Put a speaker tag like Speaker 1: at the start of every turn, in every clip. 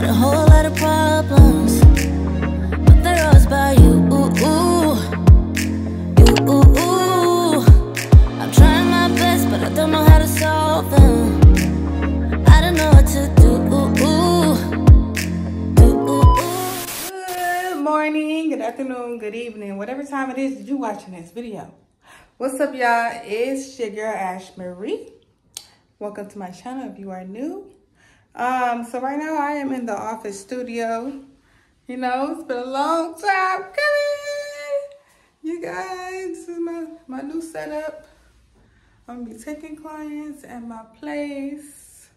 Speaker 1: Got a whole lot of problems, but they're always by you. Ooh, ooh. You, ooh, ooh. I'm trying my best, but I don't know how to solve them. I don't know what to do. Ooh, ooh. Ooh, ooh.
Speaker 2: Good morning, good afternoon, good evening, whatever time it is that you watching this video. What's up, y'all? It's your girl Ash Marie. Welcome to my channel if you are new. Um, so right now I am in the office studio. You know, it's been a long time coming. You guys, this is my, my new setup. I'm gonna be taking clients at my place.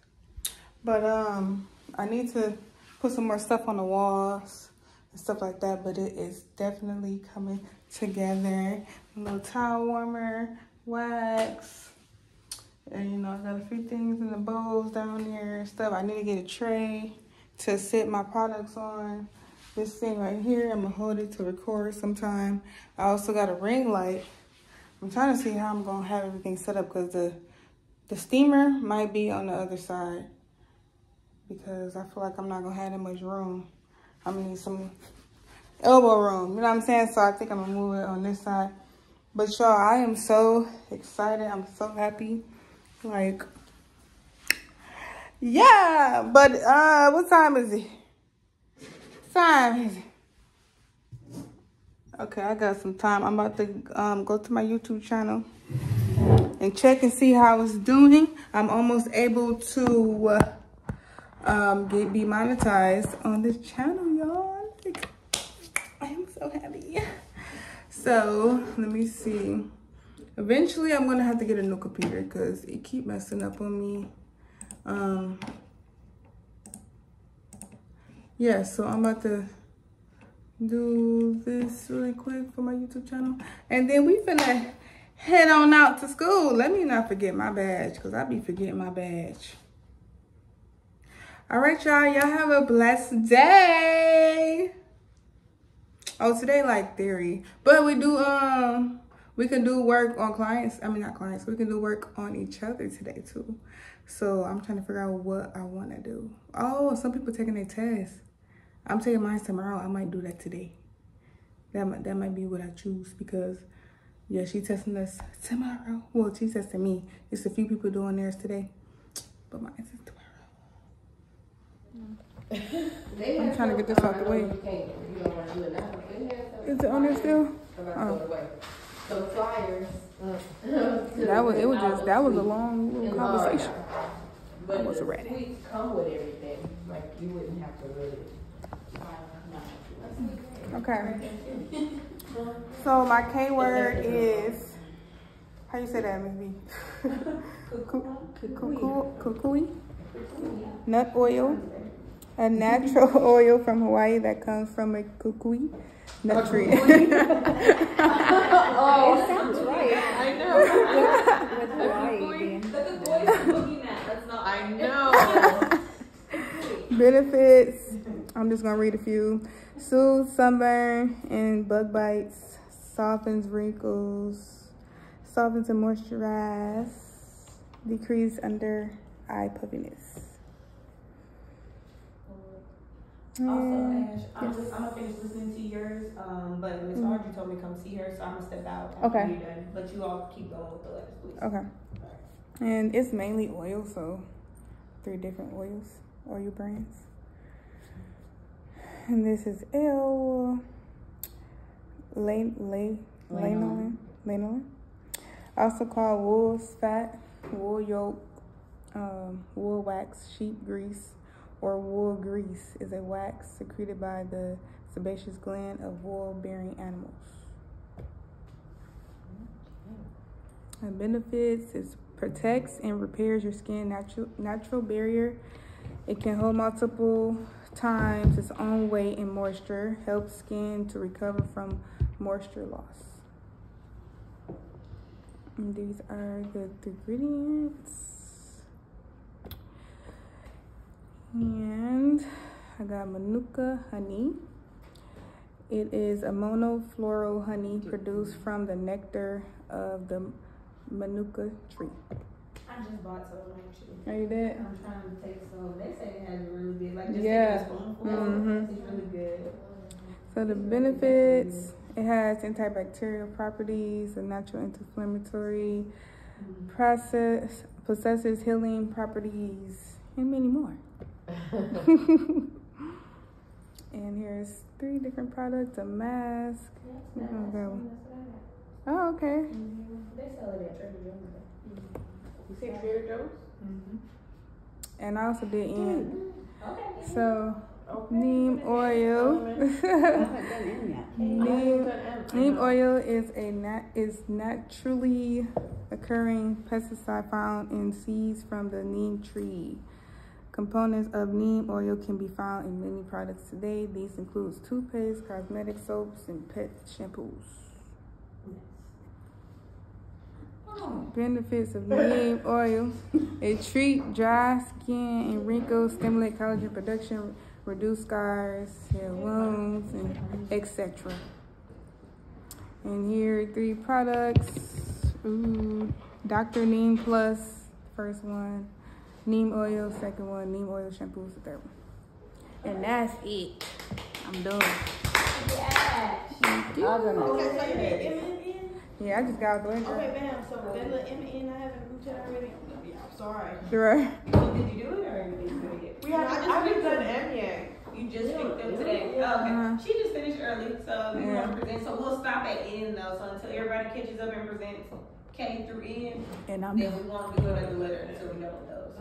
Speaker 2: But um, I need to put some more stuff on the walls and stuff like that. But it is definitely coming together. A little towel warmer, wax. And you know, I got a few things in the bowls down there and stuff. I need to get a tray to sit my products on. This thing right here, I'm gonna hold it to record sometime. I also got a ring light. I'm trying to see how I'm gonna have everything set up because the the steamer might be on the other side because I feel like I'm not gonna have that much room. I'm gonna need some elbow room, you know what I'm saying? So I think I'm gonna move it on this side. But y'all, I am so excited. I'm so happy. Like, yeah. But uh, what time is it? What time is it? Okay, I got some time. I'm about to um, go to my YouTube channel and check and see how it's doing. I'm almost able to uh, um, get be monetized on this channel, y'all. I am so happy. So let me see. Eventually, I'm gonna have to get a new computer because it keep messing up on me. Um, yeah, so I'm about to do this really quick for my YouTube channel. And then we finna head on out to school. Let me not forget my badge because I be forgetting my badge. All right, y'all. Y'all have a blessed day. Oh, today like theory. But we do, um, we can do work on clients. I mean, not clients. We can do work on each other today too. So I'm trying to figure out what I want to do. Oh, some people taking their test. I'm taking mine tomorrow. I might do that today. That might, that might be what I choose because, yeah, she testing us tomorrow. Well, she testing me. It's a few people doing theirs today, but mine is tomorrow. I'm trying to get this out the way. Is it on there still? Oh.
Speaker 3: So flyers.
Speaker 2: Uh, that was it. Was just that was a long little conversation.
Speaker 3: But
Speaker 2: I was ready.
Speaker 3: suite come with everything. Like you wouldn't have to really.
Speaker 2: Okay. So my K word is how you say that, Miss B? Kukui. Nut oil. A natural oil from Hawaii that comes from a kukui nut tree.
Speaker 3: Oh, it sounds right. I know.
Speaker 4: with Hawaii being
Speaker 3: Look at boys looking at. That's not. I know.
Speaker 2: Benefits. I'm just gonna read a few. Soothes sunburn and bug bites. Softens wrinkles. Softens and moisturize. Decrease under eye puffiness.
Speaker 5: Also,
Speaker 2: Mm,
Speaker 5: Ash, I'm
Speaker 2: yes.
Speaker 5: just, I'm gonna finish listening to yours, um, but Miss Audrey told me to come see her, so I'm gonna step out. after
Speaker 2: Okay.
Speaker 5: you're done. But you all keep going with the letters, please.
Speaker 2: Okay. And it's mainly oil, so three different oils, oil brands. And this is L. Lay, lanolin, lanolin. Also called wool fat, wool yolk, um, wool wax, sheep grease, or wool grease is a wax secreted by the sebaceous gland of wool-bearing animals. And benefits is protects and repairs your skin natural natural barrier. It can hold multiple times its own weight in moisture, helps skin to recover from moisture loss. And these are the ingredients. And I got Manuka honey. It is a monofloral honey produced from the nectar of the Manuka tree.
Speaker 3: I just bought some actually.
Speaker 2: Are you did?
Speaker 3: I'm trying to take some. They say it has really big, like
Speaker 5: Just
Speaker 2: Yeah.
Speaker 5: a spoonful.
Speaker 2: Mhm.
Speaker 5: It's really good.
Speaker 2: So the benefits, it has antibacterial properties, a natural anti-inflammatory process, possesses healing properties, and many more. and here's three different products, a mask. We're go. Oh, okay.
Speaker 3: They sell it at Trader Joe's. Mm-hmm.
Speaker 5: You say Trader Joe's? Mm-hmm.
Speaker 2: And I also did in.
Speaker 3: Okay.
Speaker 2: So neem oil. neem, neem oil is a nat is naturally occurring pesticide found in seeds from the neem tree. Components of neem oil can be found in many products today. These include toothpaste, cosmetic soaps, and pet shampoos. Benefits of neem oil. It treat dry skin and wrinkles, stimulate collagen production, reduce scars, heal wounds, and etc. And here are three products. Ooh, Dr. Neem Plus, first one. Neem oil, second one. Neem oil shampoo is the third one. And that's it. I'm done. Thank you.
Speaker 5: Okay, so you did M&M?
Speaker 2: Yeah, I just got out the way.
Speaker 5: Okay, bam. So that little M&M I have in the group chat already. Yeah, I'm sorry.
Speaker 2: Right.
Speaker 5: So did you do it or you didn't do it yet?
Speaker 3: We haven't,
Speaker 5: I
Speaker 3: I
Speaker 5: just
Speaker 3: haven't done
Speaker 5: them.
Speaker 3: M yet.
Speaker 5: You just picked them today.
Speaker 2: Uh-huh.
Speaker 5: Okay. She just finished early, so you
Speaker 2: Yeah.
Speaker 5: want to present. So we'll stop at N though. So until everybody catches up and presents K through N,
Speaker 2: And I'm
Speaker 5: then
Speaker 2: done.
Speaker 5: we won't do another letter until we know those.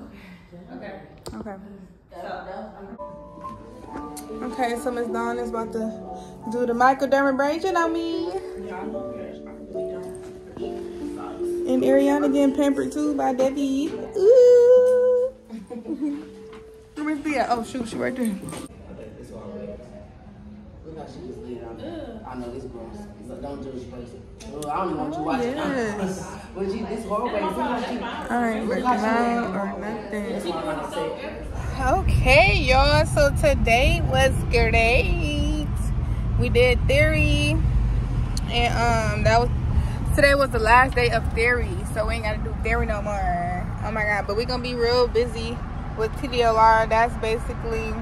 Speaker 5: Okay.
Speaker 2: Okay.
Speaker 5: So.
Speaker 2: Okay, so Miss Dawn is about to do the microdermabrasion on me. And Ariana getting pampered too by Debbie. Ooh. Let me see. Oh shoot, she right there.
Speaker 6: Look how she just laid it on there. I know this gross. So don't judge person. Oh, I don't even want you watching.
Speaker 2: yes.
Speaker 6: but she, this horrible. Look how she.
Speaker 2: I ain't breaking out or nothing.
Speaker 6: That's why I'm about to say.
Speaker 2: Okay, y'all. So today was great. We did theory, and um, that was today was the last day of theory, so we ain't gotta do theory no more. Oh my god! But we gonna be real busy with TDLR. That's basically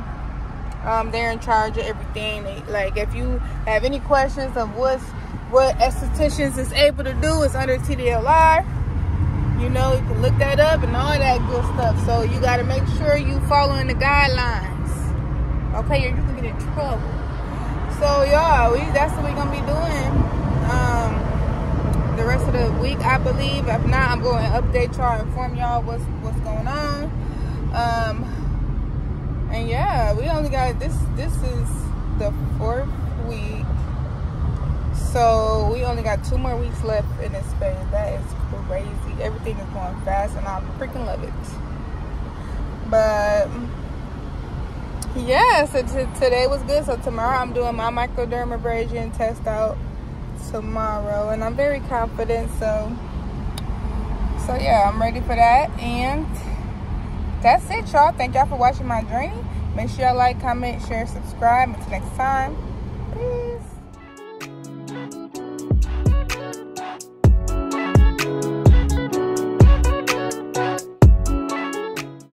Speaker 2: um, they're in charge of everything. They, like if you have any questions of what's what estheticians is able to do, it's under TDLR. You know, you can look that up and all that good stuff. So you got to make sure you following the guidelines. Okay, or you can get in trouble. So y'all, we that's what we're gonna be doing. Um, the rest of the week, I believe. If not, I'm going to update y'all, inform y'all what's what's going on. Um, and yeah, we only got this. This is the fourth week. So we only got two more weeks left in this space. That is crazy. Everything is going fast, and I freaking love it. But yeah, so today was good. So tomorrow I'm doing my microdermabrasion test out tomorrow, and I'm very confident. So so yeah, I'm ready for that, and that's it, y'all. Thank y'all for watching my journey. Make sure y'all like, comment, share, subscribe. Until next time, peace.